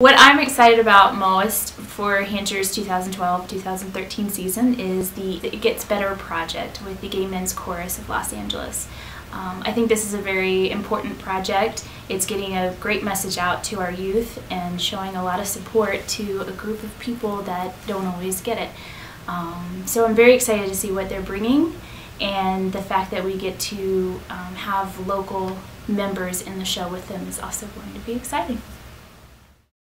What I'm excited about most for Hancher's 2012-2013 season is the It Gets Better project with the Gay Men's Chorus of Los Angeles. Um, I think this is a very important project. It's getting a great message out to our youth and showing a lot of support to a group of people that don't always get it. Um, so I'm very excited to see what they're bringing and the fact that we get to um, have local members in the show with them is also going to be exciting.